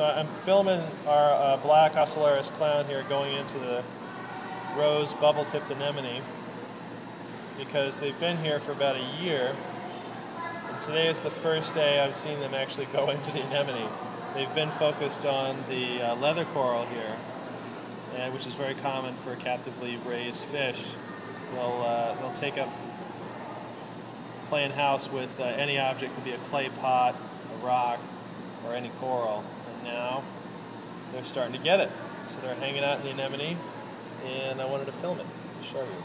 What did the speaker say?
So I'm filming our uh, black Ocellaris clown here going into the rose bubble-tipped anemone because they've been here for about a year. And today is the first day I've seen them actually go into the anemone. They've been focused on the uh, leather coral here, and, which is very common for captively raised fish. They'll, uh, they'll take up playing house with uh, any object, could be a clay pot, a rock, or any coral. They're starting to get it. So they're hanging out in the anemone, and I wanted to film it to show you.